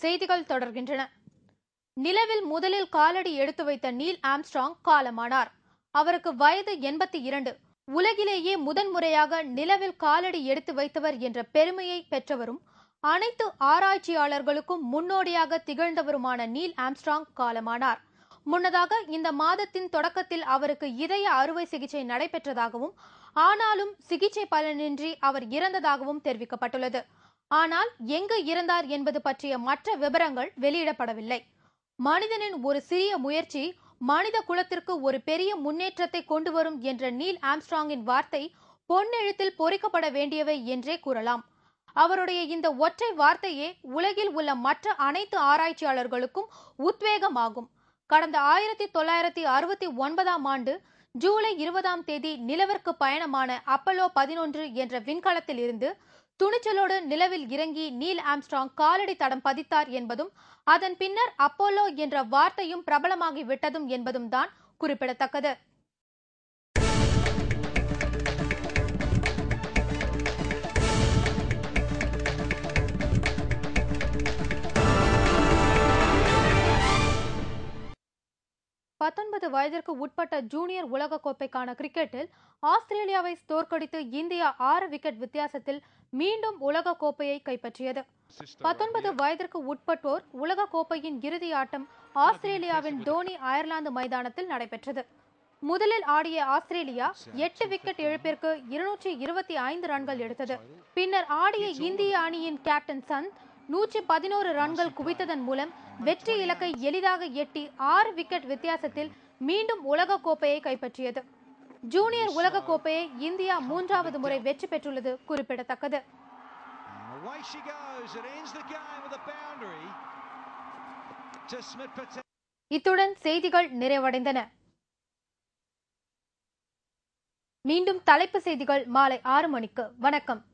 செய்திகள் தொடர்கின்றன. நிலவில் முதலில் காலடி எடுத்து வைத்த நீல் ஆம்ஸ்ட்ராங் காலமானார். அவருக்கு வயது எண்பத்தி இரண்டு. உலகிலேயே முதன்முறையாக நிலவில் காலடி எடுத்து வைத்தவர் என்ற பெருமையை பெற்றவரும் அனைத்து ஆராய்ச்சியாளர்களுக்கும் முன்னோடியாக திகழ்ந்தவருமான நீல் ஆம்ஸ்ட்ராங் காலமானார். முன்னதாக இந்த மாதத்தின் தொடக்கத்தில் அவருக்கு இதய அறுவை சிகிச்சை நடைபெற்றதாகவும் ஆனாலும் சிகிச்சை பலனின்றி அவர் இறந்ததாகவும் தெரிவிக்கப்பட்டுள்ளது. ஆனால் எங்கு இருந்தார் என்பது பற்றிய மற்ற விவரங்கள் வெளியிடப்படவில்லை. மனிதனின் ஒரு சிறிய முயற்சி மனித குலத்திற்கு ஒரு பெரிய முன்னேற்றத்தை கொண்டு வரும் என்ற நீல் ஆம்ஸ்ட்ராங்கின் வார்த்தை பொன்னெழுத்தில் பொறிக்கப்பட வேண்டியவை என்றே கூறலாம். அவருடைய இந்த ஒற்றை வார்த்தையே உலகில் உள்ள மற்ற அனைத்து ஆராய்ச்சியாளர்களுக்கும் உத்வேகமாகும். கடந்த ஆயிரத்தி தொள்ளாயிரத்தி அறுபத்தி ஒன்பதாம் ஆண்டு ஜூலை இருபதாம் தேதி நிலவிற்கு பயணமான அப்பல்லோ பதினொன்று என்ற விண்கலத்தில் இருந்து துணிச்சலோடு நிலவில் இறங்கி நீல் ஆம்ஸ்ட்ராங் காலடி தடம் பதித்தார் என்பதும் அதன் பின்னர் அப்போலோ என்ற வார்த்தையும் பிரபலமாகி விட்டதும் என்பதும் தான் குறிப்பிடத்தக்கது. பத்தொன்பது வயதிற்கு உட்பட்ட ஜூனியர் உலகக்கோப்பைக்கான கிரிக்கெட்டில் ஆஸ்திரேலியாவை தோற்கடித்து இந்தியா ஆறு விக்கெட் வித்தியாசத்தில் மீண்டும் உலகக்கோப்பையை கைப்பற்றியது. பத்தொன்பது வயதிற்கு உட்பட்டோர் உலகக்கோப்பையின் இறுதி ஆட்டம் ஆஸ்திரேலியாவின் டோனி அயர்லாந்து மைதானத்தில் நடைபெற்றது. முதலில் ஆடிய ஆஸ்திரேலியா எட்டு விக்கெட் இழப்பிற்கு இருநூற்றி இருபத்தி ஐந்து ரன்கள் எடுத்தது. பின்னர் ஆடிய இந்திய அணியின் கேப்டன் சந்த் நூற்றி பதினோரு ரன்கள் குவித்ததன் மூலம் வெற்றி இலக்கை எளிதாக எட்டி ஆறு விக்கெட் வித்தியாசத்தில் மீண்டும் உலக கோப்பையை கைப்பற்றியது. ஜூனியர் உலக கோப்பையை இந்தியா மூன்றாவது முறை வெற்றி பெற்றுள்ளது குறிப்பிடத்தக்கது. இத்துடன் செய்திகள் நிறைவடைந்தன. மீண்டும் தலைப்பு செய்திகள் மாலை ஆறு மணிக்கு. வணக்கம்.